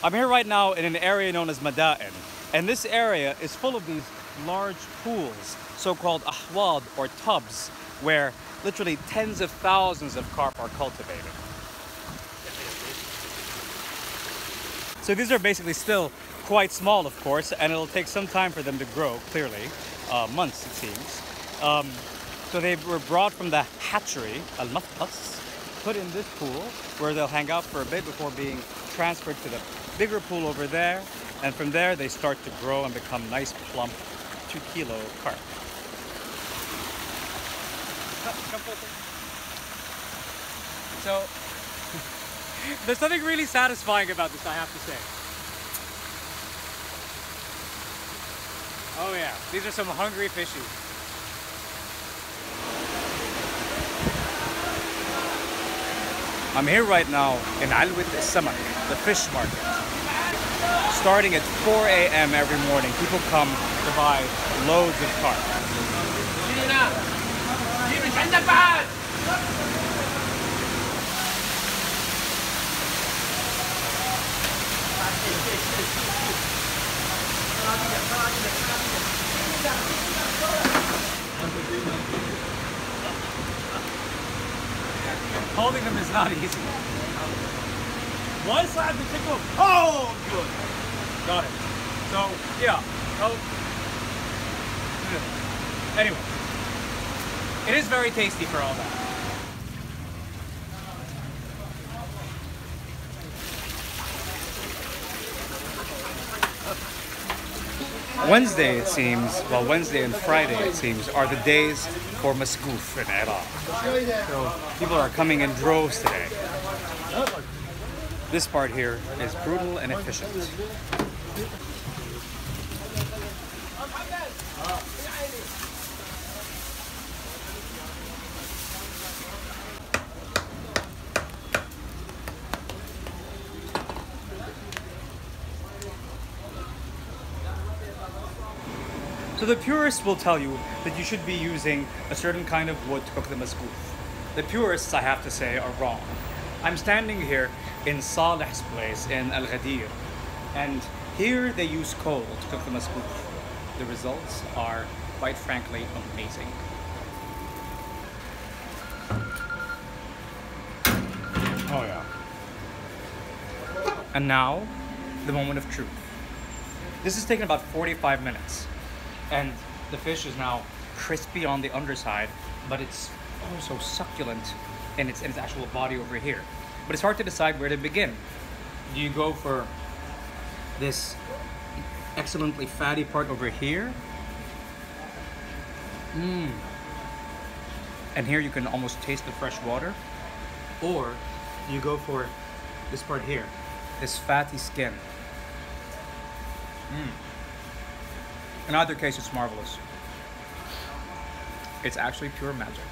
I'm here right now in an area known as Mada'in, and this area is full of these large pools, so-called ahwad or tubs, where literally tens of thousands of carp are cultivated. So these are basically still quite small, of course, and it'll take some time for them to grow, clearly, uh, months it seems. Um, so they were brought from the hatchery, al-matqas, put in this pool where they'll hang out for a bit before being transferred to the bigger pool over there. And from there, they start to grow and become nice, plump, two kilo carp. So, there's something really satisfying about this, I have to say. Oh yeah, these are some hungry fishies. I'm here right now in Alwit Samak, the fish market. Starting at 4 a.m. every morning, people come to buy loads of carp. Holding them is not easy. One side the tickle. Oh, good. Got it. So, yeah. Oh. Anyway. It is very tasty for all that. Wednesday, it seems, well, Wednesday and Friday, it seems, are the days for Masgoof in Iraq. So people are coming in droves today. This part here is brutal and efficient. So the purists will tell you that you should be using a certain kind of wood to cook the masgoof. The purists, I have to say, are wrong. I'm standing here in Saleh's place in Al Ghadir, and here they use coal to cook the masgoof. The results are, quite frankly, amazing. Oh yeah. And now, the moment of truth. This has taken about 45 minutes and the fish is now crispy on the underside, but it's oh, also succulent in its, in its actual body over here. But it's hard to decide where to begin. Do you go for this excellently fatty part over here? Mmm. And here you can almost taste the fresh water. Or you go for this part here, this fatty skin. Mmm. In either case, it's marvelous. It's actually pure magic.